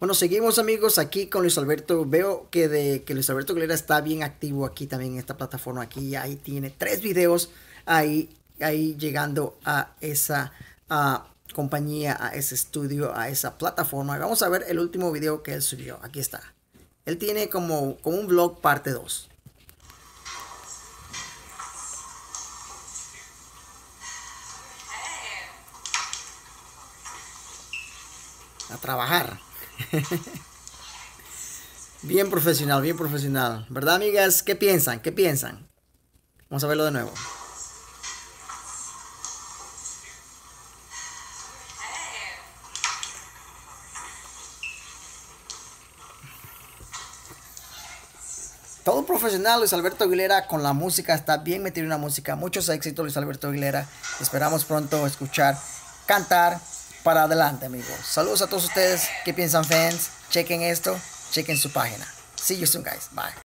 Bueno, seguimos amigos aquí con Luis Alberto. Veo que de que Luis Alberto Aguilera está bien activo aquí también en esta plataforma. Aquí ahí tiene tres videos ahí, ahí llegando a esa compañía, a ese estudio, a esa plataforma. Vamos a ver el último video que él subió. Aquí está. Él tiene como, como un vlog parte 2. A trabajar. bien profesional, bien profesional. ¿Verdad, amigas? ¿Qué piensan? ¿Qué piensan? Vamos a verlo de nuevo. Todo profesional Luis Alberto Aguilera con la música, está bien metido en la música, muchos éxitos Luis Alberto Aguilera. Esperamos pronto escuchar, cantar, para adelante, amigos. Saludos a todos ustedes. ¿Qué piensan, fans? Chequen esto. Chequen su página. See you soon, guys. Bye.